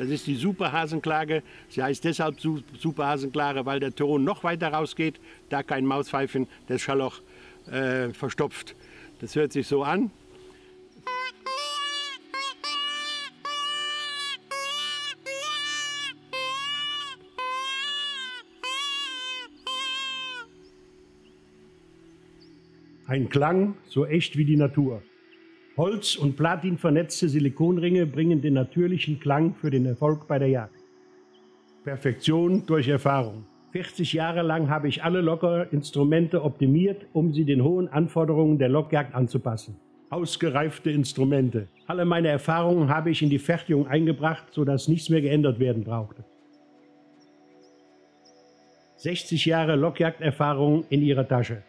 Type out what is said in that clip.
Das ist die Superhasenklage. Sie heißt deshalb Superhasenklage, weil der Ton noch weiter rausgeht, da kein Mauspfeifen, das Schallloch äh, verstopft. Das hört sich so an. Ein Klang so echt wie die Natur. Holz- und Platin vernetzte Silikonringe bringen den natürlichen Klang für den Erfolg bei der Jagd. Perfektion durch Erfahrung. 40 Jahre lang habe ich alle Lockerinstrumente optimiert, um sie den hohen Anforderungen der Lockjagd anzupassen. Ausgereifte Instrumente. Alle meine Erfahrungen habe ich in die Fertigung eingebracht, sodass nichts mehr geändert werden brauchte. 60 Jahre Lockjagderfahrung in ihrer Tasche.